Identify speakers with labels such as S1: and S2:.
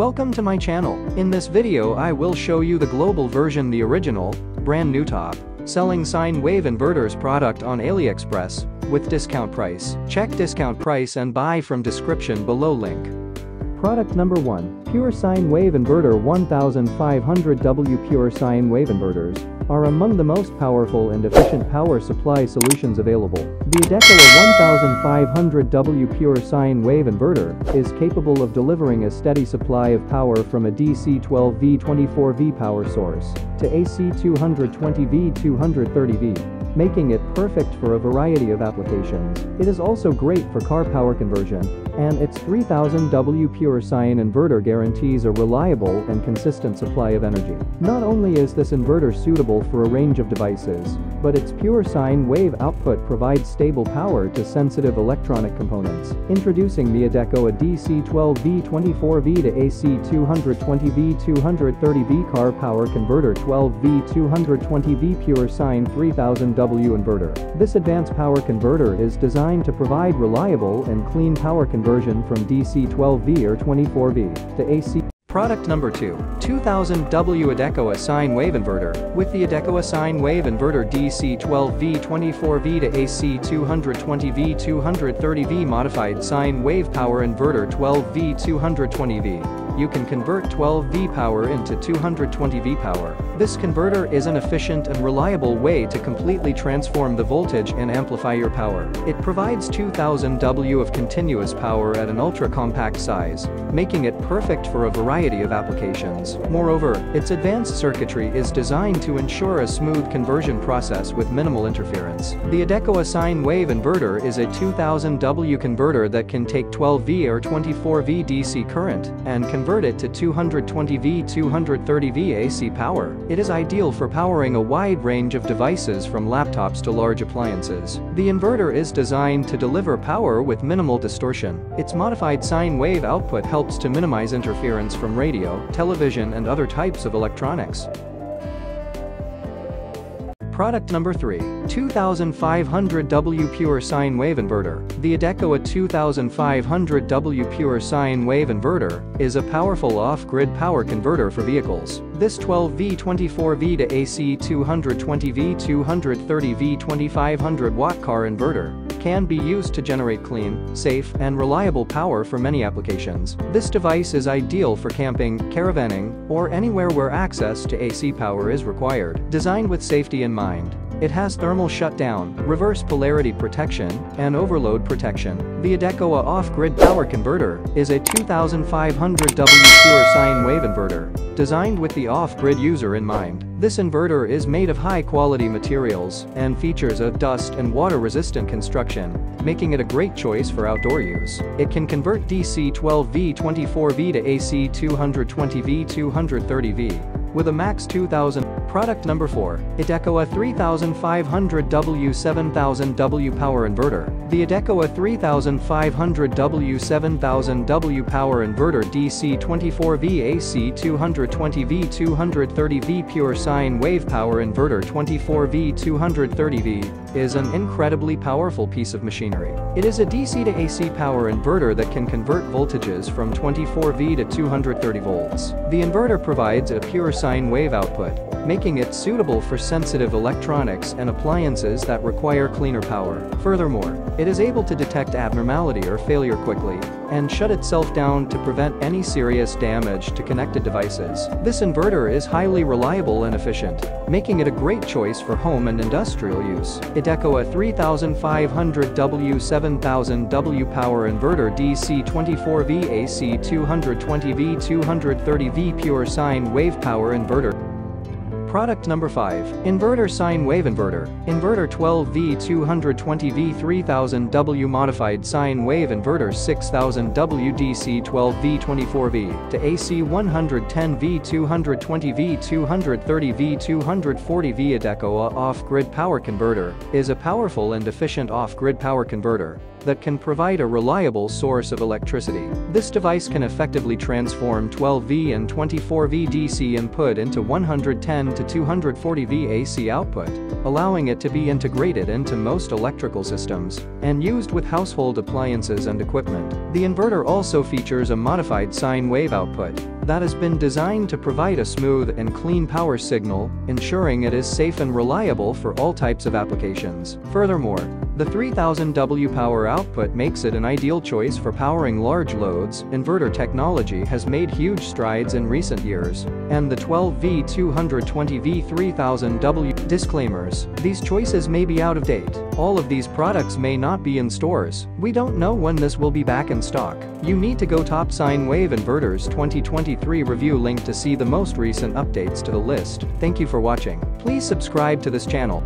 S1: Welcome to my channel. In this video I will show you the global version the original, brand new top, selling sine wave inverters product on AliExpress, with discount price. Check discount price and buy from description below link. Product number 1, Pure Sine Wave Inverter 1500W Pure Sine Wave Inverters are among the most powerful and efficient power supply solutions available. The Edecoa 1500W Pure Sine Wave Inverter is capable of delivering a steady supply of power from a DC 12V 24V power source to AC 220V 230V making it perfect for a variety of applications. It is also great for car power conversion, and its 3000W pure sine inverter guarantees a reliable and consistent supply of energy. Not only is this inverter suitable for a range of devices, but its pure sine wave output provides stable power to sensitive electronic components. Introducing the Edecoa DC12V 24V to AC 220V 230V car power converter 12V 220V pure sine 3000 W inverter. This advanced power converter is designed to provide reliable and clean power conversion from DC 12V or 24V to AC Product number 2, 2000W Edecoa Sine Wave Inverter. With the Edecoa Sine Wave Inverter DC12V 24V to AC 220V 230V Modified Sine Wave Power Inverter 12V 220V you can convert 12V power into 220V power. This converter is an efficient and reliable way to completely transform the voltage and amplify your power. It provides 2000 W of continuous power at an ultra-compact size, making it perfect for a variety of applications. Moreover, its advanced circuitry is designed to ensure a smooth conversion process with minimal interference. The Edecoa sine wave inverter is a 2000 W converter that can take 12V or 24V DC current and convert convert it to 220V 230V AC power. It is ideal for powering a wide range of devices from laptops to large appliances. The inverter is designed to deliver power with minimal distortion. Its modified sine wave output helps to minimize interference from radio, television and other types of electronics. Product number 3. 2500W Pure Sine Wave Inverter. The Edecoa 2500W Pure Sine Wave Inverter is a powerful off-grid power converter for vehicles. This 12V 24V to AC 220V 230V 2500 watt car inverter can be used to generate clean, safe, and reliable power for many applications. This device is ideal for camping, caravanning, or anywhere where access to AC power is required. Designed with safety in mind, it has thermal shutdown, reverse polarity protection, and overload protection. The Edecoa off-grid power converter is a 2500W pure sine wave inverter, designed with the off-grid user in mind. This inverter is made of high-quality materials and features a dust and water-resistant construction, making it a great choice for outdoor use. It can convert DC 12V 24V to AC 220V 230V, with a max 2000. Product number 4, Edecoa 3500W 7000W Power Inverter. The Edecoa 3500W 7000W Power Inverter DC 24V AC 220V 230V Pure Sine Wave Power Inverter 24V 230V is an incredibly powerful piece of machinery. It is a DC to AC power inverter that can convert voltages from 24V to 230 volts. The inverter provides a pure sine wave output, making it suitable for sensitive electronics and appliances that require cleaner power. Furthermore, it is able to detect abnormality or failure quickly and shut itself down to prevent any serious damage to connected devices. This inverter is highly reliable and efficient, making it a great choice for home and industrial use. Edecoa 3500W 7000W power inverter DC 24V AC 220V 230V pure sine wave power inverter Product number 5. Inverter Sine Wave Inverter. Inverter 12V 220V 3000W Modified Sine Wave Inverter 6000W DC 12V 24V to AC 110V 220V 230V 240V Edecoa Off-Grid Power Converter is a powerful and efficient off-grid power converter that can provide a reliable source of electricity. This device can effectively transform 12V and 24V DC input into 110 to 240V AC output, allowing it to be integrated into most electrical systems and used with household appliances and equipment. The inverter also features a modified sine wave output that has been designed to provide a smooth and clean power signal, ensuring it is safe and reliable for all types of applications. Furthermore, the 3000W power output makes it an ideal choice for powering large loads. Inverter technology has made huge strides in recent years, and the 12V 220V 3000W disclaimers. These choices may be out of date. All of these products may not be in stores. We don't know when this will be back in stock. You need to go top sine wave inverters 2023 review link to see the most recent updates to the list. Thank you for watching. Please subscribe to this channel.